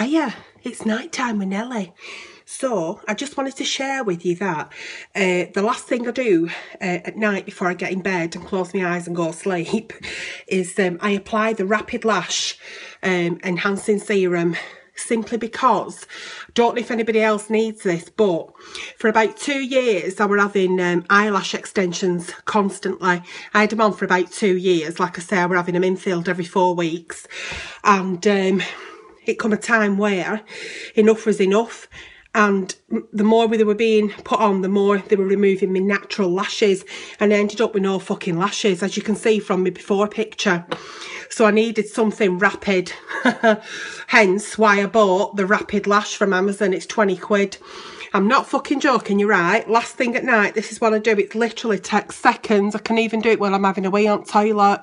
Hiya, it's night time with Nelly. So I just wanted to share with you that uh, the last thing I do uh, at night before I get in bed and close my eyes and go to sleep is um, I apply the Rapid Lash um, Enhancing Serum simply because I don't know if anybody else needs this but for about two years I were having um, eyelash extensions constantly. I had them on for about two years. Like I say I were having them infilled every four weeks. And um, it come a time where enough was enough. And the more they were being put on the more they were removing my natural lashes. And I ended up with no fucking lashes as you can see from my before picture. So I needed something rapid. Hence why I bought the rapid lash from Amazon. It's 20 quid. I'm not fucking joking you're right. Last thing at night this is what I do. It literally takes seconds. I can even do it while I'm having a wee on toilet.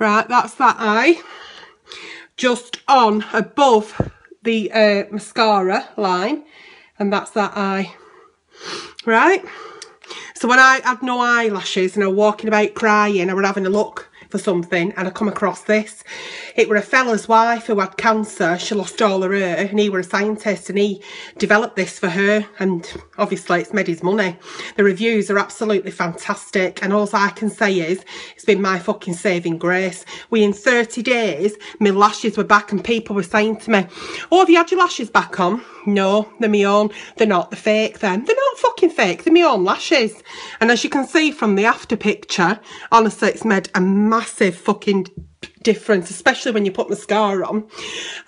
Right that's that eye just on above the uh, mascara line and that's that eye. Right? So when I had no eyelashes and I was walking about crying I was having a look for something and I come across this. It were a fella's wife who had cancer. She lost all her hair and he were a scientist and he developed this for her and obviously it's made his money. The reviews are absolutely fantastic and all I can say is it's been my fucking saving grace. We in 30 days, my lashes were back and people were saying to me, oh have you had your lashes back on? No, they're my own. They're not the fake then. They're not fucking fake. They're my own lashes. And as you can see from the after picture, honestly, it's made a massive fucking difference, especially when you put mascara on.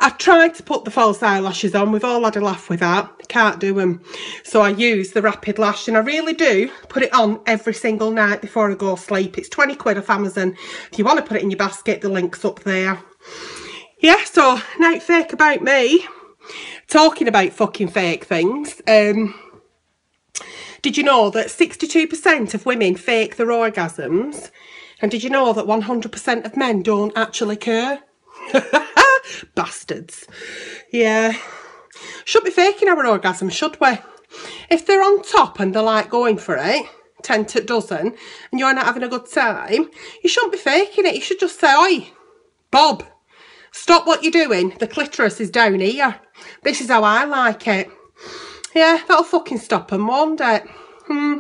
I tried to put the false eyelashes on. We've all had a laugh with that. can't do them. So I use the Rapid Lash and I really do put it on every single night before I go sleep. It's 20 quid off Amazon. If you want to put it in your basket, the link's up there. Yeah, so night fake about me. Talking about fucking fake things, um, did you know that 62% of women fake their orgasms? And did you know that 100% of men don't actually care? Bastards. Yeah. Should be faking our orgasm, should we? If they're on top and they're like going for it, 10 to dozen, and you're not having a good time, you shouldn't be faking it. You should just say, Oi, Bob, Stop what you're doing. The clitoris is down here. This is how I like it. Yeah, that'll fucking stop them, won't it? Hmm.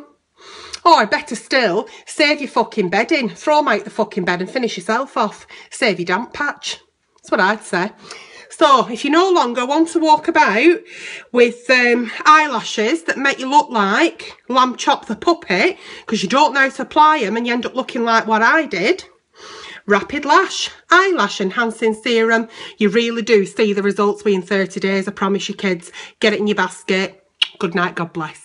Or better still, save your fucking bedding. Throw them out the fucking bed and finish yourself off. Save your damp patch. That's what I'd say. So, if you no longer want to walk about with um, eyelashes that make you look like Lamb Chop the Puppet, because you don't know how to apply them and you end up looking like what I did, Rapid Lash Eyelash Enhancing Serum. You really do see the results within 30 days. I promise you kids. Get it in your basket. Good night. God bless.